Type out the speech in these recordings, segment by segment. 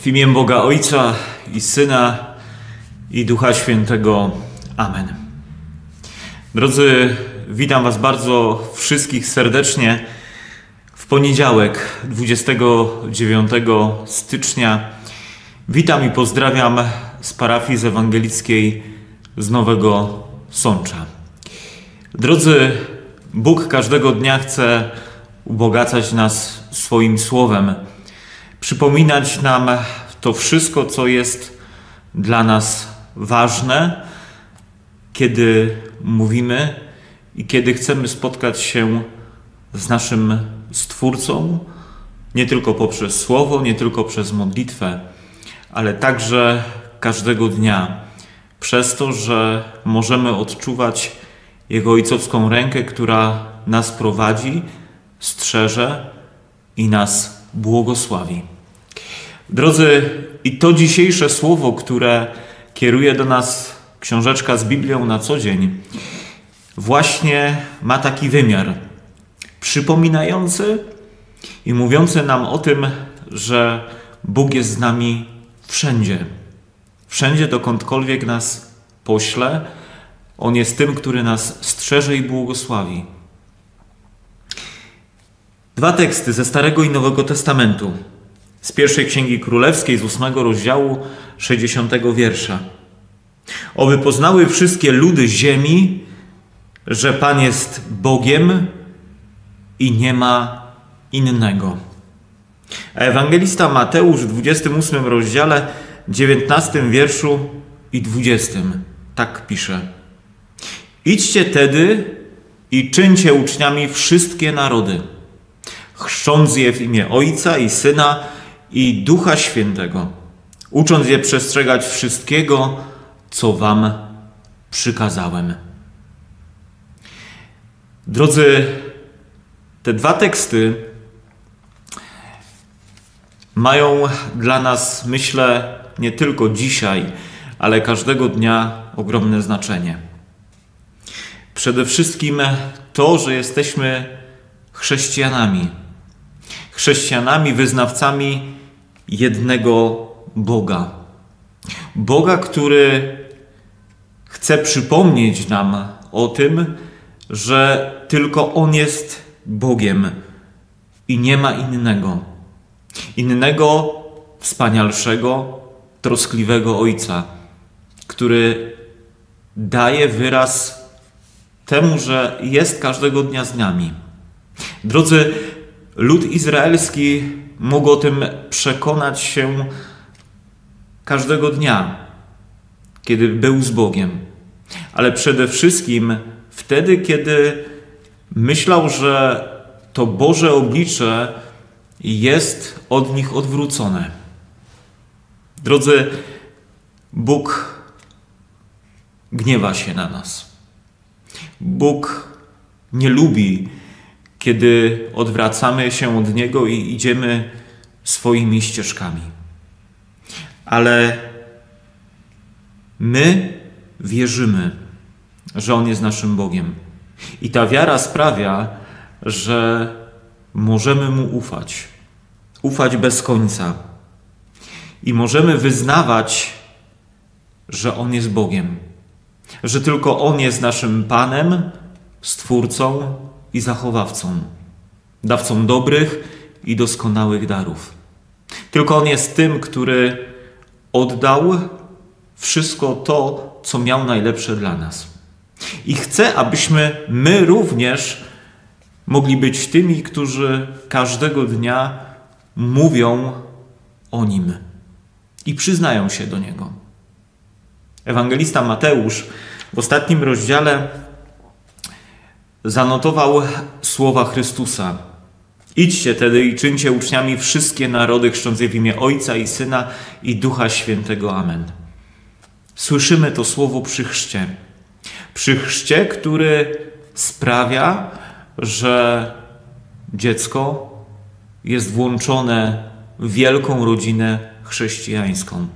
W imię Boga Ojca i Syna i Ducha Świętego. Amen. Drodzy, witam Was bardzo wszystkich serdecznie w poniedziałek 29 stycznia. Witam i pozdrawiam z parafii z ewangelickiej z Nowego Sącza. Drodzy, Bóg każdego dnia chce ubogacać nas swoim słowem przypominać nam to wszystko, co jest dla nas ważne, kiedy mówimy i kiedy chcemy spotkać się z naszym Stwórcą, nie tylko poprzez słowo, nie tylko przez modlitwę, ale także każdego dnia, przez to, że możemy odczuwać Jego ojcowską rękę, która nas prowadzi, strzeże i nas błogosławi. Drodzy, i to dzisiejsze słowo, które kieruje do nas książeczka z Biblią na co dzień, właśnie ma taki wymiar przypominający i mówiący nam o tym, że Bóg jest z nami wszędzie. Wszędzie, dokądkolwiek nas pośle, On jest tym, który nas strzeże i błogosławi. Dwa teksty ze Starego i Nowego Testamentu z pierwszej Księgi Królewskiej, z ósmego rozdziału, 60 wiersza. Oby poznały wszystkie ludy ziemi, że Pan jest Bogiem i nie ma innego. Ewangelista Mateusz w 28 rozdziale, 19 wierszu i 20 tak pisze. Idźcie tedy i czyńcie uczniami wszystkie narody, chrzcząc je w imię Ojca i Syna i Ducha Świętego, ucząc je przestrzegać wszystkiego, co Wam przykazałem. Drodzy, te dwa teksty mają dla nas, myślę, nie tylko dzisiaj, ale każdego dnia ogromne znaczenie. Przede wszystkim to, że jesteśmy chrześcijanami. Chrześcijanami, wyznawcami jednego Boga. Boga, który chce przypomnieć nam o tym, że tylko On jest Bogiem i nie ma innego. Innego, wspanialszego, troskliwego Ojca, który daje wyraz temu, że jest każdego dnia z nami. Drodzy, lud izraelski mógł o tym przekonać się każdego dnia, kiedy był z Bogiem, ale przede wszystkim wtedy, kiedy myślał, że to Boże oblicze jest od nich odwrócone. Drodzy, Bóg gniewa się na nas. Bóg nie lubi kiedy odwracamy się od Niego i idziemy swoimi ścieżkami. Ale my wierzymy, że On jest naszym Bogiem. I ta wiara sprawia, że możemy Mu ufać. Ufać bez końca. I możemy wyznawać, że On jest Bogiem. Że tylko On jest naszym Panem, Stwórcą i zachowawcą, dawcą dobrych i doskonałych darów. Tylko On jest tym, który oddał wszystko to, co miał najlepsze dla nas. I chce, abyśmy my również mogli być tymi, którzy każdego dnia mówią o Nim i przyznają się do Niego. Ewangelista Mateusz w ostatnim rozdziale zanotował słowa Chrystusa. Idźcie tedy i czyńcie uczniami wszystkie narody, chrząc je w imię Ojca i Syna i Ducha Świętego. Amen. Słyszymy to słowo przy chrzcie. Przy chrzcie, który sprawia, że dziecko jest włączone w wielką rodzinę chrześcijańską.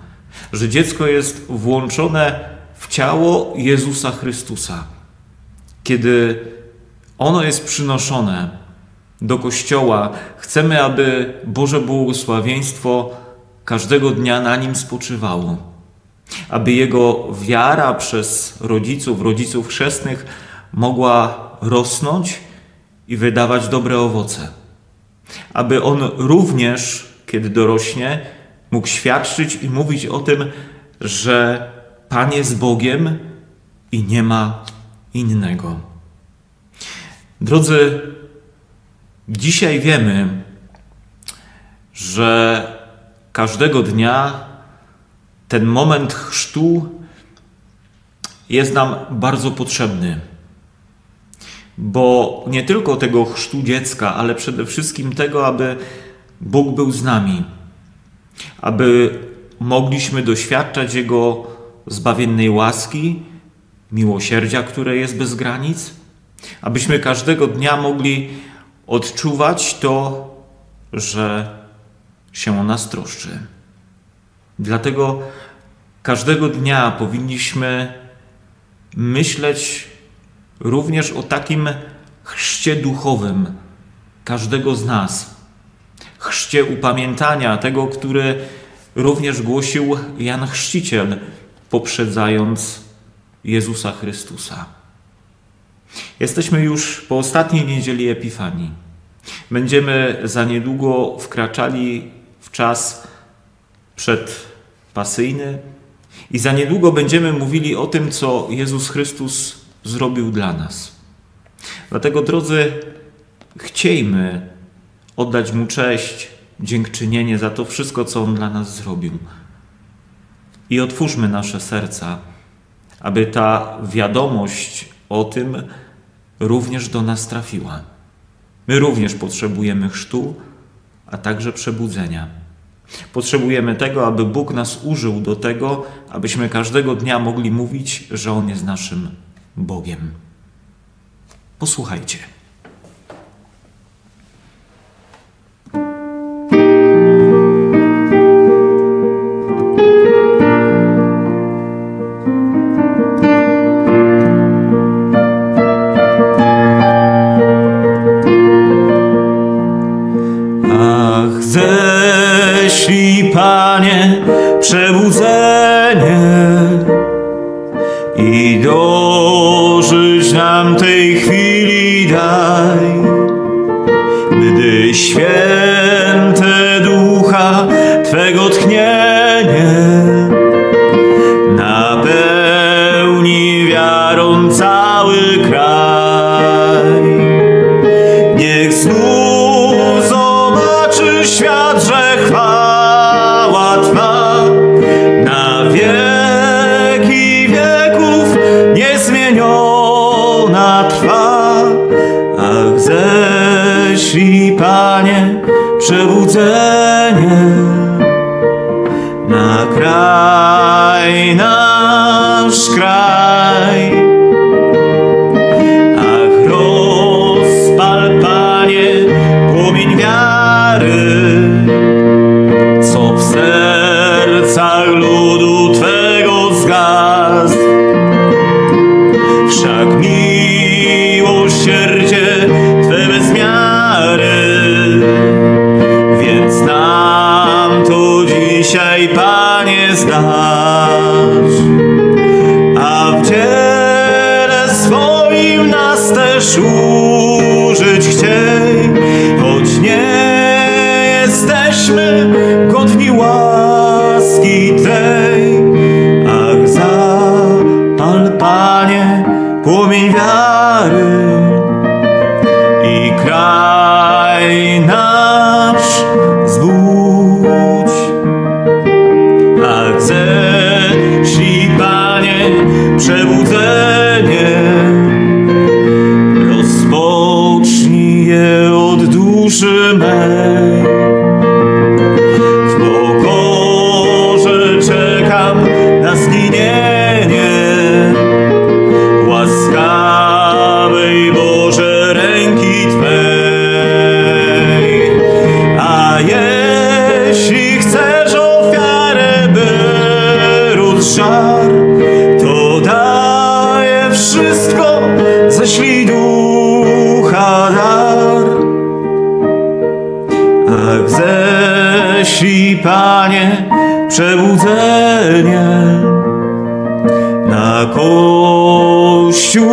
Że dziecko jest włączone w ciało Jezusa Chrystusa. Kiedy ono jest przynoszone do kościoła. Chcemy, aby Boże błogosławieństwo każdego dnia na nim spoczywało, aby jego wiara przez rodziców, rodziców chrzestnych mogła rosnąć i wydawać dobre owoce. Aby on również, kiedy dorośnie, mógł świadczyć i mówić o tym, że Pan jest Bogiem i nie ma innego. Drodzy, dzisiaj wiemy, że każdego dnia ten moment chrztu jest nam bardzo potrzebny. Bo nie tylko tego chrztu dziecka, ale przede wszystkim tego, aby Bóg był z nami, aby mogliśmy doświadczać Jego zbawiennej łaski, miłosierdzia, które jest bez granic, abyśmy każdego dnia mogli odczuwać to, że się o nas troszczy. Dlatego każdego dnia powinniśmy myśleć również o takim chrzcie duchowym każdego z nas. Chrzcie upamiętania tego, który również głosił Jan Chrzciciel, poprzedzając Jezusa Chrystusa. Jesteśmy już po ostatniej niedzieli Epifanii. Będziemy za niedługo wkraczali w czas przedpasyjny i za niedługo będziemy mówili o tym, co Jezus Chrystus zrobił dla nas. Dlatego, drodzy, chciejmy oddać Mu cześć, dziękczynienie za to wszystko, co On dla nas zrobił. I otwórzmy nasze serca, aby ta wiadomość o tym również do nas trafiła. My również potrzebujemy chrztu, a także przebudzenia. Potrzebujemy tego, aby Bóg nas użył do tego, abyśmy każdego dnia mogli mówić, że On jest naszym Bogiem. Posłuchajcie. przebudzenie i dożyć nam tej chwili daj, gdy święte ducha Twego tchnienia przebudzenie na kraj, nasz kraj. Ach, rozpal, Panie, płomień wiary, co w sercach ludzi. Jesús. Panie, przebudzenie na Kościół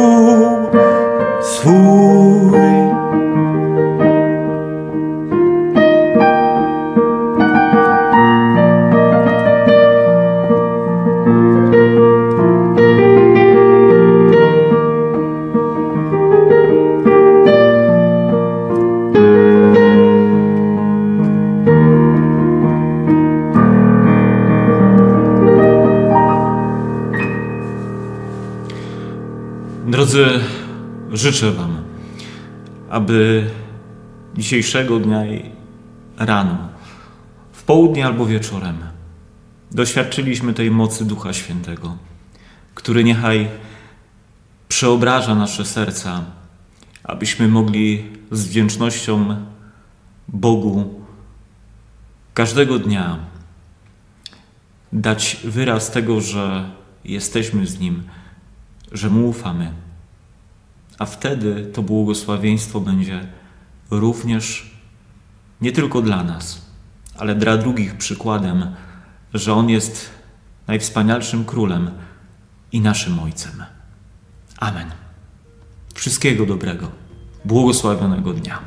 życzę Wam, aby dzisiejszego dnia i rano, w południe albo wieczorem, doświadczyliśmy tej mocy Ducha Świętego, który niechaj przeobraża nasze serca, abyśmy mogli z wdzięcznością Bogu każdego dnia dać wyraz tego, że jesteśmy z Nim że Mu ufamy. A wtedy to błogosławieństwo będzie również nie tylko dla nas, ale dla drugich przykładem, że On jest najwspanialszym królem i naszym Ojcem. Amen. Wszystkiego dobrego, błogosławionego dnia.